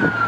you